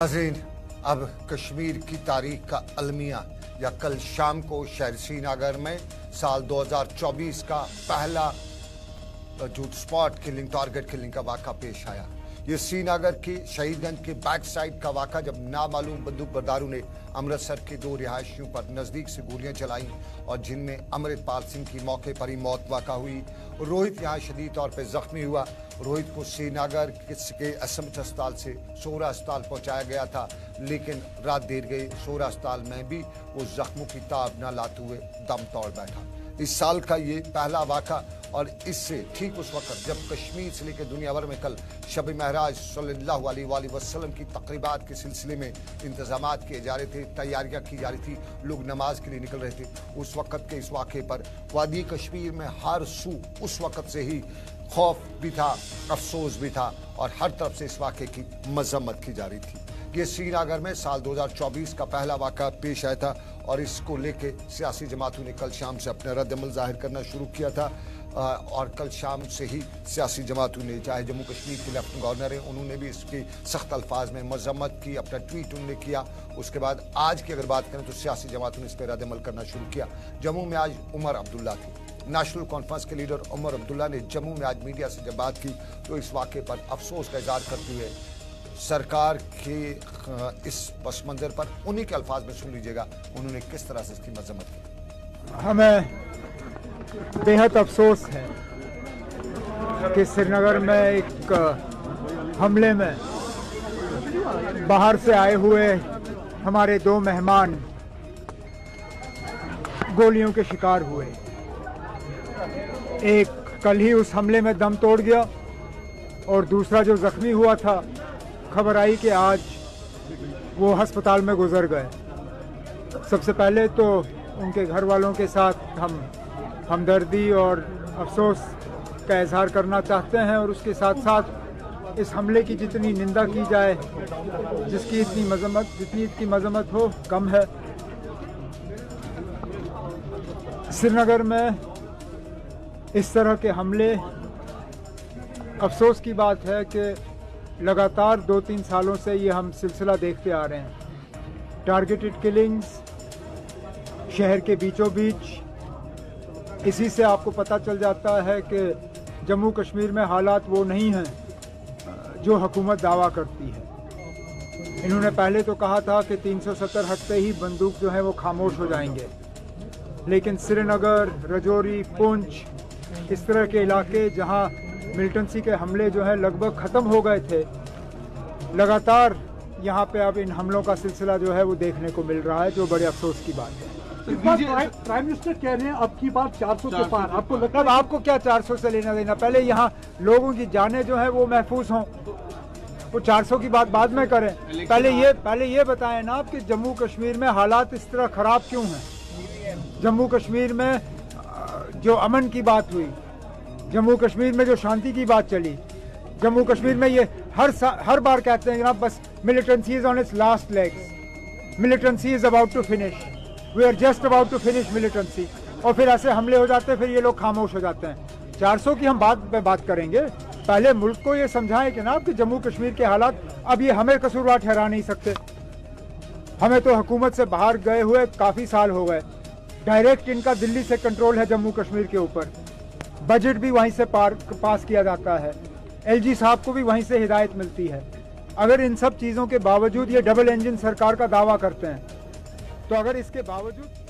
नाजरीन, अब कश्मीर की तारीख का अलमिया, या कल शाम को शहर श्रीनगर में साल 2024 का पहला जो स्पॉट किलिंग, टारगेट किलिंग का वाक़ा पेश आया। ये श्रीनगर की शहीदगंज के बैक साइड का वाक़ा, जब नामालूम बंदूक बरदारों ने अमृतसर के दो रिहायशियों पर नज़दीक से गोलियाँ चलाई और जिनमें अमृतपाल सिंह की मौके पर ही मौत वाक़ा हुई। रोहित यहाँ शदीद तौर पर जख्मी हुआ। रोहित को श्रीनगर के असमत अस्पताल से सोरा अस्पताल पहुँचाया गया था, लेकिन रात देर गई सोरा अस्पताल में भी वो जख्मों की ताब न लाते हुए दम तोड़ बैठा। इस साल का ये पहला वाक़ा और इससे ठीक उस वक्त जब कश्मीर से लेकर दुनिया भर में कल शब महराज सल्लल्लाहु अलैहि की तकरीबात के सिलसिले में इंतज़ाम किए जा रहे थे, तैयारियाँ की जा रही थी, लोग नमाज़ के लिए निकल रहे थे। उस वक्त के इस वाक़े पर वादी कश्मीर में हर सू उस वक्त से ही खौफ भी था, अफसोस भी था और हर तरफ़ से इस वाक़े की मजम्मत की जा रही थी। ये श्रीनगर में साल 2024 का पहला वाक़ा पेश आया था और इसको लेके सियासी जमातों ने कल शाम से अपना रद्दमल ज़ाहिर करना शुरू किया था। और कल शाम से ही सियासी जमातों ने चाहे जम्मू कश्मीर के लेफ्टिनेंट गवर्नर हैं, उन्होंने भी इसकी सख्त अल्फाज में मजम्मत की, अपना ट्वीट उन्होंने किया। उसके बाद आज की अगर बात करें तो सियासी जमातों ने इस पर रद्दमल करना शुरू किया। जम्मू में आज उमर अब्दुल्ला थी। नेशनल कॉन्फ्रेंस के लीडर उमर अब्दुल्ला ने जम्मू में आज मीडिया से जब बात की तो इस वाक़े पर अफसोस का इजहार करते हुए सरकार के इस पस मंज़र पर उन्हीं के अल्फाज में सुन लीजिएगा, उन्होंने किस तरह से इसकी मजम्मत की। हमें बेहद अफसोस है कि श्रीनगर में एक हमले में बाहर से आए हुए हमारे दो मेहमान गोलियों के शिकार हुए। एक कल ही उस हमले में दम तोड़ गया और दूसरा जो जख्मी हुआ था, खबर आई कि आज वो अस्पताल में गुजर गए। सबसे पहले तो उनके घर वालों के साथ हम हमदर्दी और अफसोस का इजहार करना चाहते हैं और उसके साथ साथ इस हमले की जितनी निंदा की जाए, जिसकी इतनी मजम्मत, जितनी इसकी मजम्मत हो, कम है। श्रीनगर में इस तरह के हमले, अफसोस की बात है कि लगातार दो तीन सालों से ये हम सिलसिला देखते आ रहे हैं। टारगेटेड किलिंग्स शहर के बीचों बीच इसी से आपको पता चल जाता है कि जम्मू कश्मीर में हालात वो नहीं हैं, जो हुकूमत दावा करती है। इन्होंने पहले तो कहा था कि 370 हटते ही बंदूक जो है वो खामोश हो जाएँगे। लेकिन श्रीनगर, रजौरी, पुंछ, इस तरह के इलाके जहाँ मिलिटेंसी के हमले जो है लगभग ख़त्म हो गए थे, लगातार यहाँ पे अब इन हमलों का सिलसिला जो है वो देखने को मिल रहा है, जो बड़े अफसोस की बात है। प्राइम मिनिस्टर कह रहे हैं अब की बात 400 के पार। आपको लगता है आपको क्या 400 से लेना देना? पहले यहाँ लोगों की जानें जो है वो महफूज हों। वो 400 की बात बाद में करें। पहले ये पहले ये बताएँ ना कि जम्मू कश्मीर में हालात इस तरह खराब क्यों हैं? जम्मू कश्मीर में जो अमन की बात हुई जम्मू कश्मीर में जो शांति की बात चली जम्मू कश्मीर में ये हर हर बार कहते हैं जनाब बस militancy is on its last legs militancy is about to finish we are just about to finish militancy और फिर ऐसे हमले हो जाते हैं, फिर ये लोग खामोश हो जाते हैं। 400 की हम बात पे बात करेंगे। पहले मुल्क को ये समझाएँ कि ना, कि जम्मू कश्मीर के हालात अब ये हमें कसूरवार ठहरा नहीं सकते। हमें तो हुकूमत से बाहर गए हुए काफ़ी साल हो गए। डायरेक्ट इनका दिल्ली से कंट्रोल है जम्मू कश्मीर के ऊपर। बजट भी वहीं से पार, पास किया जाता है। एलजी साहब को भी वहीं से हिदायत मिलती है। अगर इन सब चीज़ों के बावजूद ये डबल इंजन सरकार का दावा करते हैं तो अगर इसके बावजूद